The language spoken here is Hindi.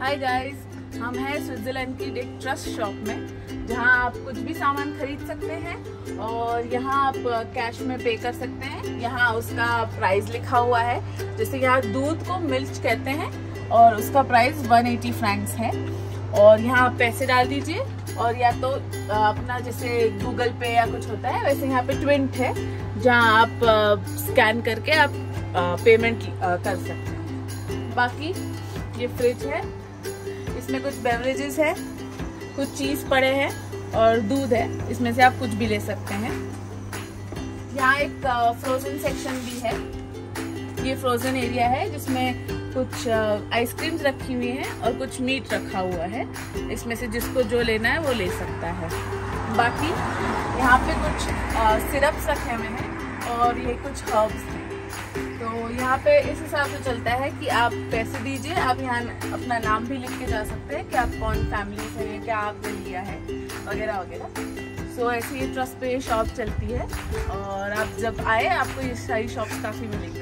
हाय गाइस हम हैं स्विट्जरलैंड की एक ट्रस्ट शॉप में, जहाँ आप कुछ भी सामान खरीद सकते हैं और यहाँ आप कैश में पे कर सकते हैं। यहाँ उसका प्राइस लिखा हुआ है। जैसे यहाँ दूध को मिल्च कहते हैं और उसका प्राइस 180 फ्रैंक्स है। और यहाँ आप पैसे डाल दीजिए और या तो अपना जैसे गूगल पे या कुछ होता है, वैसे यहाँ पे ट्विंट है, जहाँ आप स्कैन करके आप पेमेंट कर सकते हैं। बाकी ये फ्रिज है। इसमें कुछ बेवरेजेस है, कुछ चीज़ पड़े हैं और दूध है। इसमें से आप कुछ भी ले सकते हैं। यहाँ एक फ्रोजन सेक्शन भी है। ये फ्रोजन एरिया है जिसमें कुछ आइसक्रीम्स रखी हुई हैं और कुछ मीट रखा हुआ है। इसमें से जिसको जो लेना है वो ले सकता है। बाकी यहाँ पे कुछ सिरप्स रखे हुए हैं और ये कुछ हर्ब्स हैं। यहाँ पे इस हिसाब से चलता है कि आप पैसे दीजिए, आप यहाँ अपना नाम भी लिख के जा सकते हैं कि आप कौन फैमिली से हैं, क्या आपने लिया है, वगैरह वगैरह। सो ऐसी ये ट्रस्ट पे शॉप चलती है और आप जब आए, आपको ये सारी शॉप्स काफ़ी मिलेंगी।